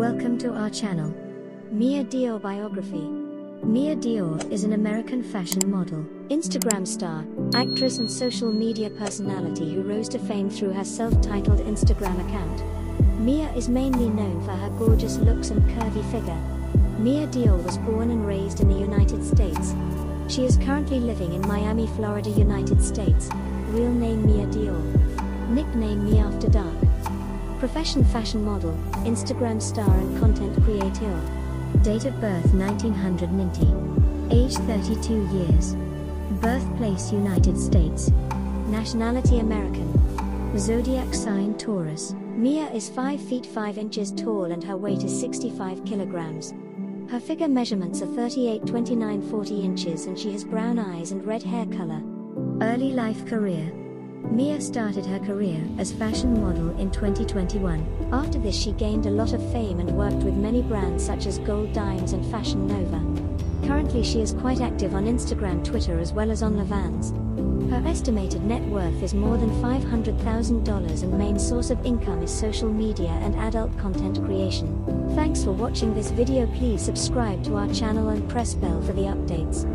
Welcome to our channel. Mia Dior Biography. Mia Dior is an American fashion model, Instagram star, actress, and social media personality who rose to fame through her self titled Instagram account. Mia is mainly known for her gorgeous looks and curvy figure. Mia Dior was born and raised in the United States. She is currently living in Miami, Florida, United States. Real name Mia Dior. Nickname Mia After Dark. Profession fashion model, Instagram star and content creator. Date of birth 1990. Age 32 years. Birthplace United States. Nationality American. Zodiac sign Taurus. Mia is 5 feet 5 inches tall and her weight is 65 kilograms. Her figure measurements are 38 29 40 inches and she has brown eyes and red hair color. Early life career. Mia started her career as fashion model in 2021. After this, she gained a lot of fame and worked with many brands such as Gold Dimes and Fashion Nova. Currently, she is quite active on Instagram, Twitter, as well as on OnlyFans. Her estimated net worth is more than $500,000 and main source of income is social media and adult content creation. Thanks for watching this video please subscribe to our channel and press bell for the updates.